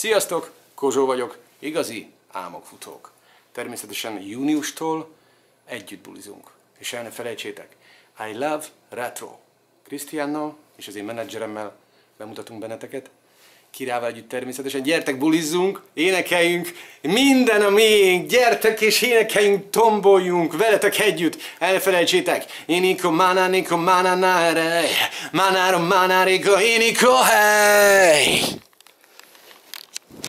Sziasztok, Kozsó vagyok, igazi álmokfutók. Természetesen júniustól együtt bulizunk. És el ne felejtsétek, I love retro. Krisztiánnal és az én menedzseremmel bemutatunk benneteket. Kirával együtt természetesen. Gyertek, bulizzunk, énekeljünk, minden a miénk, gyertek és énekeljünk, tomboljunk veletek együtt. Elfelejtsétek, iniko mana niko mana nare, manaro manariko iniko hey!